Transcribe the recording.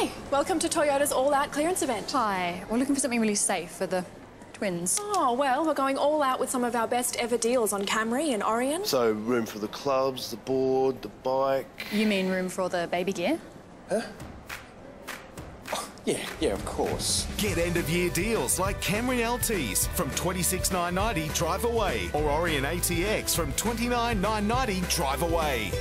Hi, welcome to Toyota's All Out clearance event. Hi, we're looking for something really safe for the twins. Oh, well, we're going all out with some of our best ever deals on Camry and Aurion. So, room for the clubs, the board, the bike. You mean room for all the baby gear? Huh? Oh, yeah, yeah, of course. Get end of year deals like Camry Altise from 26990 drive away or Aurion ATX from 29990 drive away.